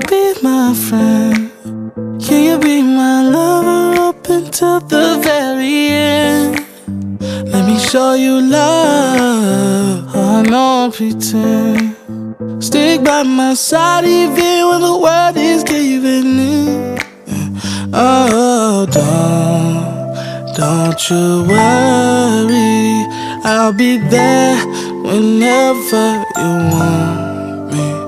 pretend? Can you be my lover up until the very end? Let me show you love. Oh, no pretend. Stick by my side even when the world is giving in. Oh, don't, don't you worry. I'll be there whenever you want me.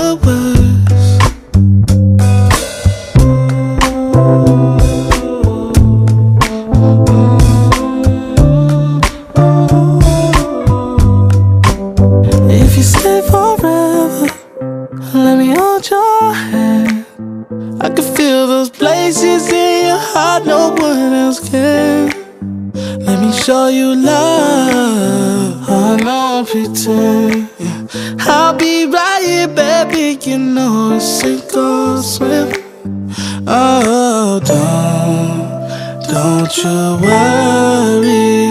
you stay forever, let me hold your hand. I can feel those places in your heart no one else can. Let me show you love. I don't pretend. I'll be right here, baby. You know it's sink or swim. Oh, don't, don't you worry.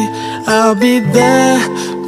I'll be there